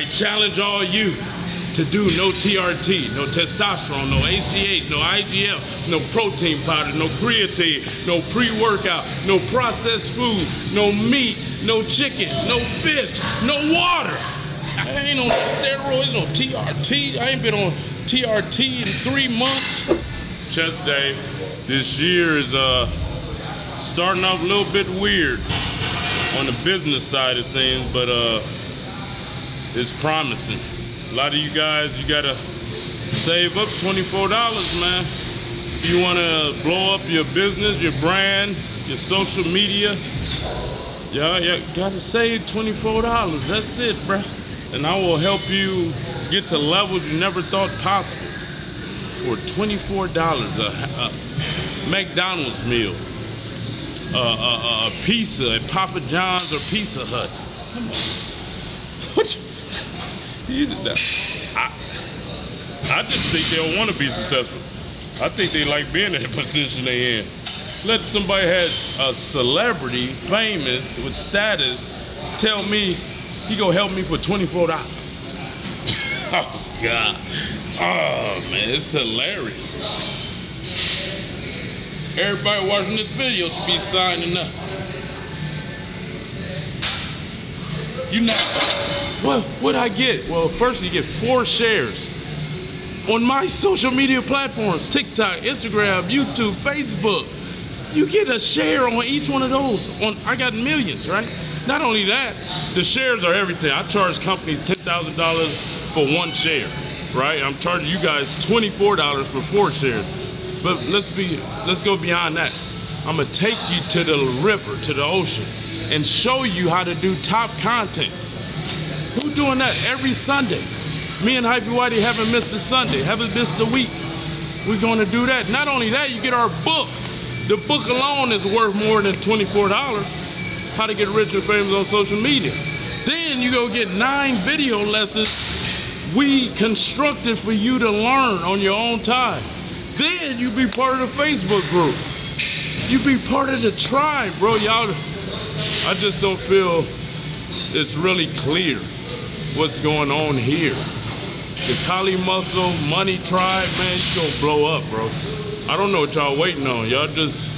I challenge all you to do no TRT, no testosterone, no HGH, no IGF, no protein powder, no creatine, no pre-workout, no processed food, no meat, no chicken, no fish, no water. I ain't on steroids, no TRT. I ain't been on TRT in three months. Chest day, this year is uh starting off a little bit weird on the business side of things, but uh it's promising. A lot of you guys, you gotta save up $24, man. If you wanna blow up your business, your brand, your social media, yeah, you gotta save $24. That's it, bruh. And I will help you get to levels you never thought possible for $24 a, a McDonald's meal, a, a, a pizza at Papa John's or Pizza Hut. Come on. Now. I, I just think they'll want to be successful. I think they like being in the position they in. Let somebody has a celebrity, famous, with status, tell me he gonna help me for $24. oh God. Oh man, it's hilarious. Everybody watching this video should be signing up. You know, what what I get? Well, first you get four shares on my social media platforms: TikTok, Instagram, YouTube, Facebook. You get a share on each one of those. On I got millions, right? Not only that, the shares are everything. I charge companies ten thousand dollars for one share, right? I'm charging you guys twenty-four dollars for four shares. But let's be let's go beyond that. I'm gonna take you to the river, to the ocean, and show you how to do top content. Who doing that every Sunday? Me and Hypey Whitey haven't missed a Sunday, haven't missed a week. We're gonna do that. Not only that, you get our book. The book alone is worth more than $24. How to get rich and famous on social media. Then you go get nine video lessons we constructed for you to learn on your own time. Then you be part of the Facebook group. You be part of the tribe, bro. Y'all, I just don't feel it's really clear what's going on here. The Kali Muscle Money Tribe, man, you gonna blow up, bro. I don't know what y'all waiting on. Y'all just,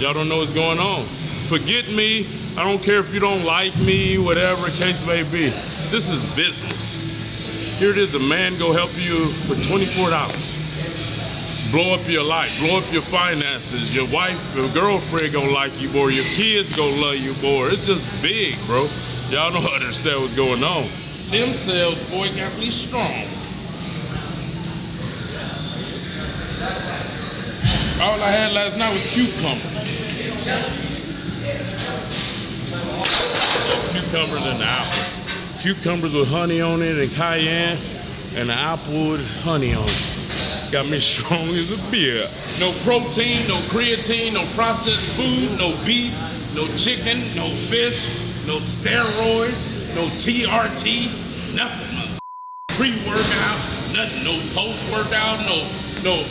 y'all don't know what's going on. Forget me. I don't care if you don't like me, whatever case may be. This is business. Here it is, a man go help you for $24 blow up your life, blow up your finances. Your wife, your girlfriend gonna like you more. Your kids gonna love you more. It's just big, bro. Y'all don't understand what's going on. Stem cells, boy, gotta be strong. All I had last night was cucumbers. Cucumbers and apple. Cucumbers with honey on it and cayenne, and apple with honey on it. Got me strong as a beer. No protein, no creatine, no processed food, no beef, no chicken, no fish, no steroids, no TRT, nothing. Pre-workout, nothing. No post-workout, no no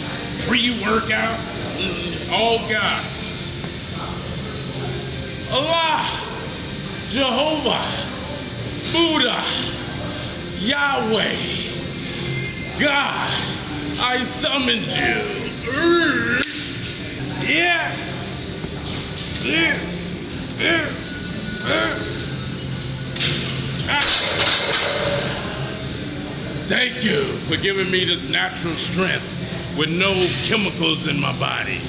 pre-workout. Mm, all God. Allah, Jehovah, Buddha, Yahweh, God. I summoned you. Yeah. Yeah. Yeah. Ah. Thank you for giving me this natural strength with no chemicals in my body.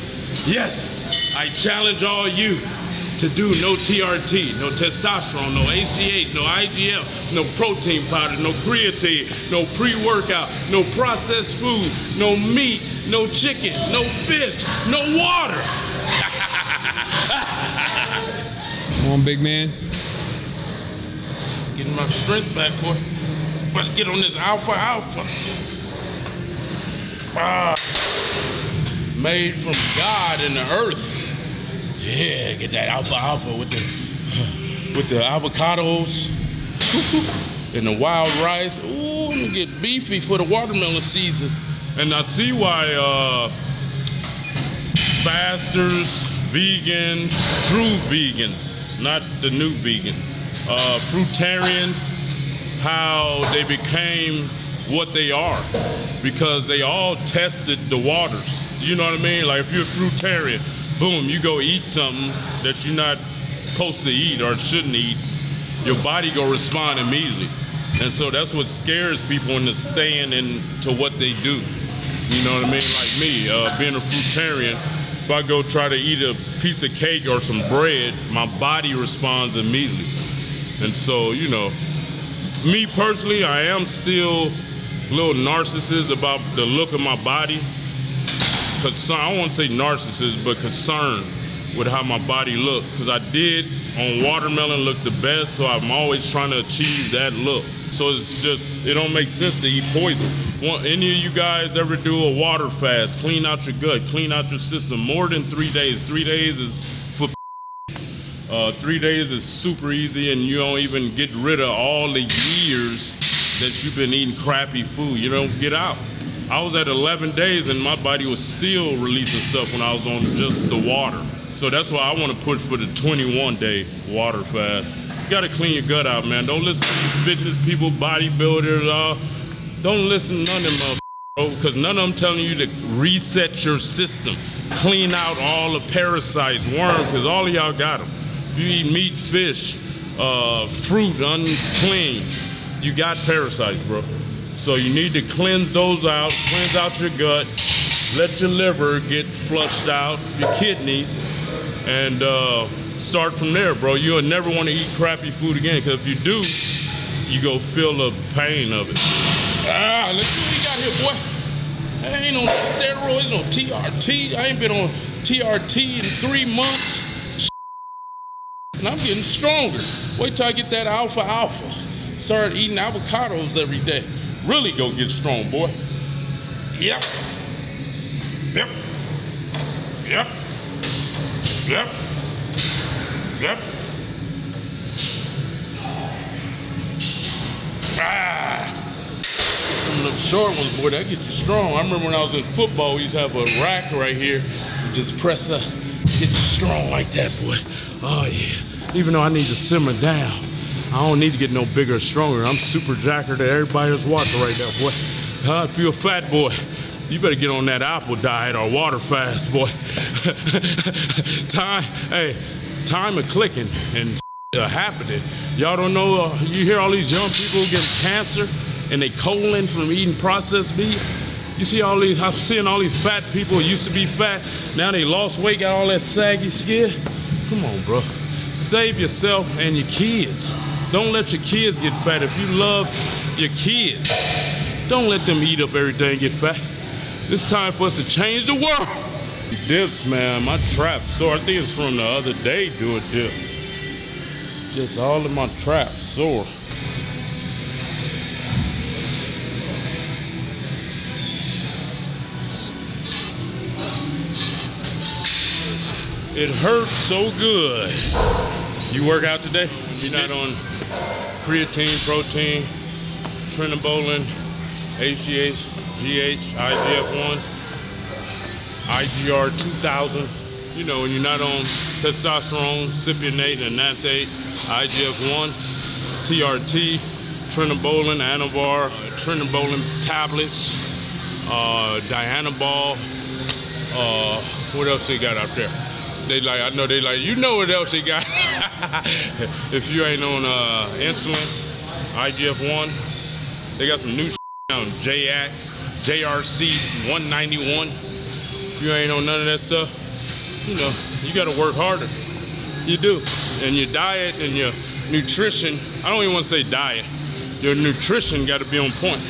Yes, I challenge all you to do no TRT, no testosterone, no HGH, no IGF, no protein powder, no creatine, no pre-workout, no processed food, no meat, no chicken, no fish, no water. Come on, big man. Getting my strength back, boy. About to get on this alfalfa. Ah, made from God and the earth. Yeah, get that alfalfa with the with the avocados and the wild rice. Ooh, I'm gonna get beefy for the watermelon season. And I see why uh, fasters, vegans, true vegans, not the new vegan, uh, fruitarians how they became what they are because they all tested the waters. You know what I mean? Like if you're a fruitarian, boom, you go eat something that you're not supposed to eat or shouldn't eat, your body go respond immediately. And so that's what scares people into staying into what they do. You know what I mean? Like me, uh, being a fruitarian, if I go try to eat a piece of cake or some bread, my body responds immediately. And so, you know, me personally, I am still a little narcissist about the look of my body. Concern, I won't say narcissist, but concerned with how my body looked. Because I did on watermelon look the best, so I'm always trying to achieve that look. So it's just, it don't make sense to eat poison. If any of you guys ever do a water fast, clean out your gut, clean out your system, more than three days. Three days is for uh, three days is super easy and you don't even get rid of all the years that you've been eating crappy food. You don't get out. I was at 11 days and my body was still releasing stuff when I was on just the water. So that's why I want to push for the 21 day water fast You gotta clean your gut out, man. Don't listen to fitness people, bodybuilders, uh, don't listen to none of them, bro, because none of them telling you to reset your system, clean out all the parasites, worms, because all of y'all got them. If you eat meat, fish, uh, fruit unclean, you got parasites, bro. So you need to cleanse those out, cleanse out your gut, let your liver get flushed out, your kidneys, and uh, start from there, bro. You'll never want to eat crappy food again, because if you do, you go feel the pain of it. Ah, see what we got here, boy. I ain't on steroids, no TRT. I ain't been on TRT in three months. And I'm getting stronger. Wait till I get that alfalfa. Start eating avocados every day. Really go get strong, boy. Yep. Yep. Yep. Yep. Yep. Ah. Some of them short ones, boy, that get you strong. I remember when I was in football, we used to have a rack right here. You just press up, get you strong like that, boy. Oh, yeah. Even though I need to simmer down, I don't need to get no bigger or stronger. I'm super jacker that everybody that's watching right now, boy. If you're fat boy, you better get on that apple diet or water fast, boy. Time, hey, time of clicking and happening. Y'all don't know, uh, you hear all these young people getting cancer and they colon from eating processed meat. You see all these, I'm seeing all these fat people used to be fat, now they lost weight, got all that saggy skin. Come on, bro. Save yourself and your kids. Don't let your kids get fat. If you love your kids, don't let them eat up everything and get fat. It's time for us to change the world dips, man. My trap sore. I think it's from the other day doing dip. Just all of my traps sore. It hurts so good. You work out today? You're not on creatine, protein, trenbolone, HGH, GH, IGF-1? IGR 2000. You know, when you're not on testosterone, cypionate, and enanthate, IGF-1, TRT, trenbolone, anavar, trenbolone tablets, uh, dianabol. Uh, what else they got out there? They like, I know they like, you know what else they got. if you ain't on uh, insulin, IGF-1, they got some new on JAK, JRC 191 If you ain't on none of that stuff, you know, you got to work harder. You do. And your diet and your nutrition, I don't even want to say diet, your nutrition got to be on point.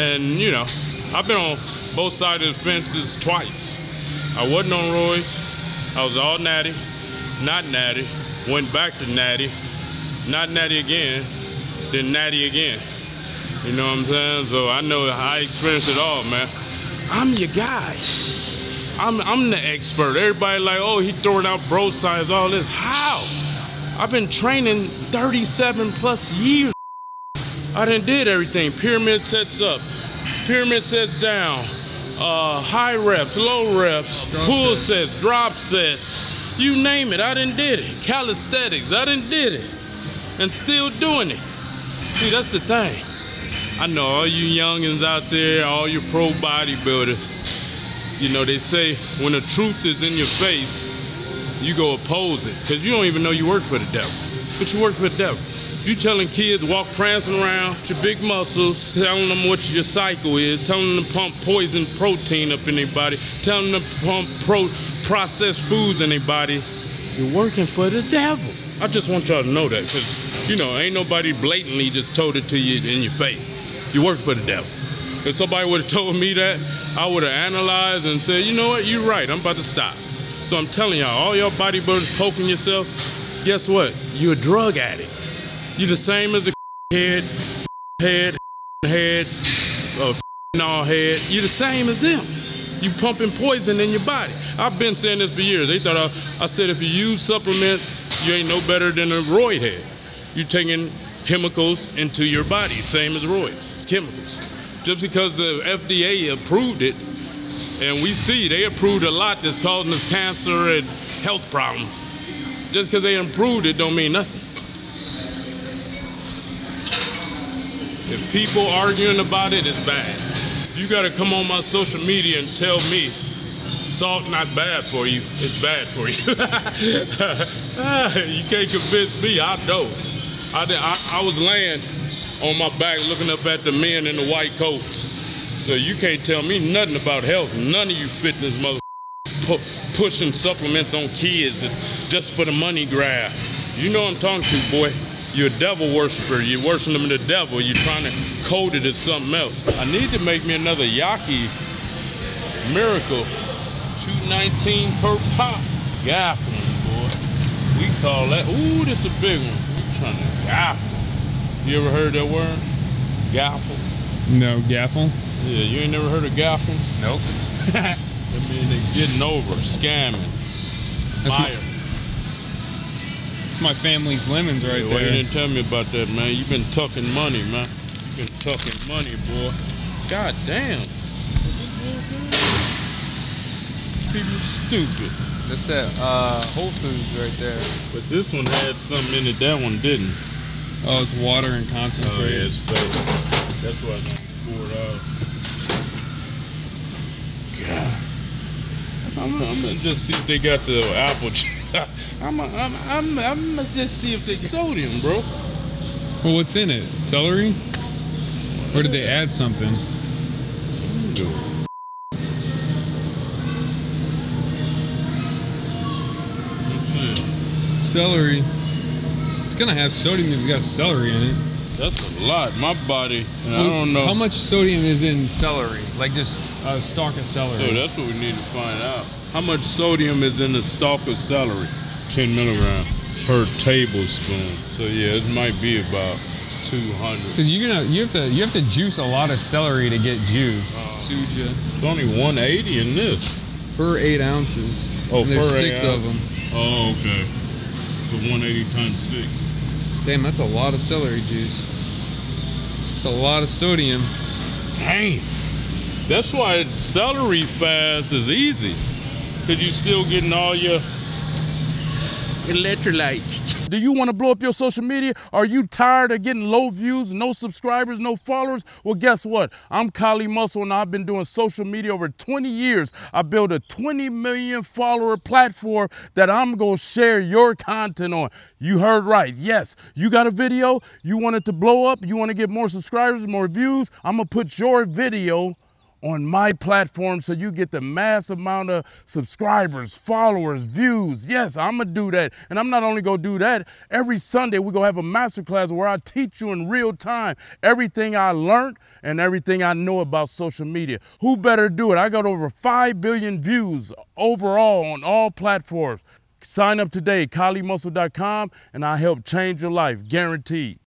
And, you know, I've been on both sides of the fences twice. I wasn't on roids. I was all natty, not natty, went back to natty, not natty again, then natty again. You know what I'm saying? So I know I experienced it all, man. I'm your guy. I'm, I'm the expert. Everybody like, oh, he throwing out bro science, all this. How? I've been training 37 plus years. I done did everything. Pyramid sets up, pyramid sets down, uh, high reps, low reps, pull sets, drop sets, you name it. I done did it. Calisthenics, I done did it, and still doing it. See, that's the thing. I know all you youngins out there, all your pro bodybuilders, you know, they say when the truth is in your face, you go oppose it. Because you don't even know you work for the devil. But you work for the devil. You telling kids walk prancing around with your big muscles, telling them what your cycle is, telling them to pump poison protein up in their body, telling them to pump pro processed foods in their body, you're working for the devil. I just want y'all to know that because, you know, ain't nobody blatantly just told it to you in your face. You work for the devil. If somebody would have told me that, I would have analyzed and said, you know what, you're right, I'm about to stop. So I'm telling y'all, all y'all bodybuilders poking yourself, guess what? You're a drug addict. You're the same as a head, head, head, all head. You're the same as them. You pumping poison in your body. I've been saying this for years. They thought I, I said if you use supplements, you ain't no better than a roid head. You're taking chemicals into your body, same as roids. It's chemicals. Just because the FDA approved it, and we see they approved a lot that's causing us cancer and health problems. Just because they approved it don't mean nothing. If people arguing about it, it's bad. You gotta come on my social media and tell me salt not bad for you, it's bad for you. you can't convince me, I know. I, I, I was laying on my back looking up at the men in the white coats. So you can't tell me nothing about health. None of you fitness mother pu pushing supplements on kids just for the money grab. You know I'm talking to, boy. You're a devil worshiper. You're worshiping the devil. You're trying to code it as something else. I need to make me another Yaki Miracle 219 per pop. Gaffling, boy. We call that. Ooh, this a big one. We're trying to gaffle. You ever heard that word? Gaffle? No, gaffle? Yeah, you ain't never heard of gaffle? Nope. that means they getting over, scamming, fire my family's lemons right yeah, there. Well, you didn't tell me about that, man. You've been tucking money, man. You've been tucking money, boy. God damn. People stupid. That's that uh, Whole Foods right there. But this one had something in it. That one didn't. Oh, it's water and concentrate. Oh, yeah, it's fake. That's why I don't pour it out. God. I'm, I'm, gonna just see if they got the apple. I'm, I'm, I'm, I'm gonna just see if they sodium, bro. Well, what's in it? Celery? Or did they add something? Celery. It's gonna have sodium if it's got celery in it. That's a lot. My body, well, I don't know. How much sodium is in celery? Like just a stalk of celery? So that's what we need to find out. How much sodium is in the stalk of celery? 10 milligrams per tablespoon. So yeah, it might be about 200. So you're gonna you have to you have to juice a lot of celery to get juice. Uh, only 180 in this. Per eight ounces. Oh, and per six eight of them. Oh, okay. So 180 times six. Damn, that's a lot of celery juice. It's a lot of sodium. Dang. That's why celery fast is easy. Cause you're still getting all your electrolytes. Do you want to blow up your social media? Are you tired of getting low views, no subscribers, no followers? Well, guess what? I'm Kali Muscle and I've been doing social media over 20 years. I built a 20 million follower platform that I'm going to share your content on. You heard right. Yes, you got a video, you want it to blow up, you want to get more subscribers, more views. I'm going to put your video on my platform so you get the mass amount of subscribers, followers, views. Yes, I'm gonna do that. And I'm not only gonna do that, every Sunday we're gonna have a masterclass where I teach you in real time everything I learned and everything I know about social media. Who better do it? I got over 5 billion views overall on all platforms. Sign up today, KaliMuscle.com, and I help change your life, guaranteed.